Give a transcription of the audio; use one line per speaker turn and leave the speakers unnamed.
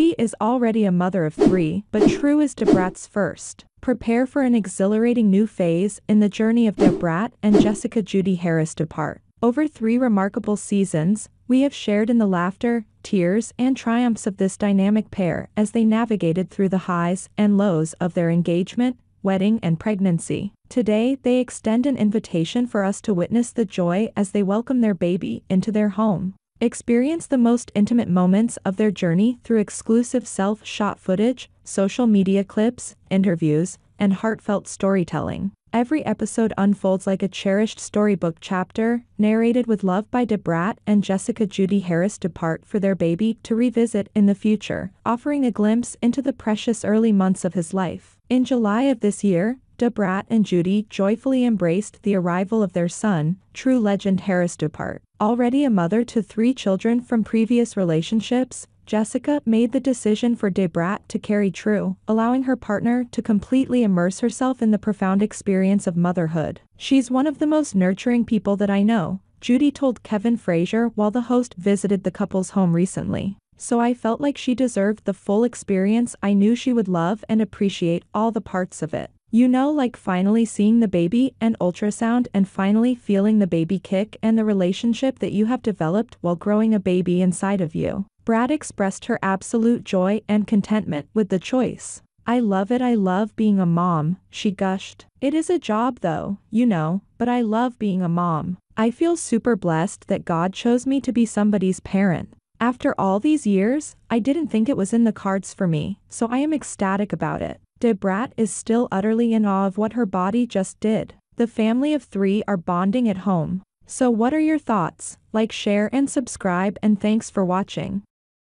Judy is already a mother of three, but True is Da Brat's first. Prepare for an exhilarating new phase in the journey of Da Brat and Jesseca Judy Harris Dupart. Over three remarkable seasons, we have shared in the laughter, tears, and triumphs of this dynamic pair as they navigated through the highs and lows of their engagement, wedding, and pregnancy. Today, they extend an invitation for us to witness the joy as they welcome their baby into their home. Experience the most intimate moments of their journey through exclusive self shot footage, social media clips, interviews, and heartfelt storytelling. Every episode unfolds like a cherished storybook chapter, narrated with love by Da Brat and Jesseca Judy Harris Dupart for their baby to revisit in the future, offering a glimpse into the precious early months of his life. In July of this year, Da Brat and Judy joyfully embraced the arrival of their son, true legend Harris Dupart. Already a mother to three children from previous relationships, Jesseca made the decision for Da Brat to carry True, allowing her partner to completely immerse herself in the profound experience of motherhood. She's one of the most nurturing people that I know, Judy told Kevin Frazier while the host visited the couple's home recently. So I felt like she deserved the full experience I knew she would love and appreciate all the parts of it. You know like finally seeing the baby and ultrasound and finally feeling the baby kick and the relationship that you have developed while growing a baby inside of you. Brat expressed her absolute joy and contentment with the choice. I love it I love being a mom, she gushed. It is a job though, you know, but I love being a mom. I feel super blessed that God chose me to be somebody's parent. After all these years, I didn't think it was in the cards for me, so I am ecstatic about it. Da Brat is still utterly in awe of what her body just did. The family of three are bonding at home. So what are your thoughts? Like share and subscribe and thanks for watching.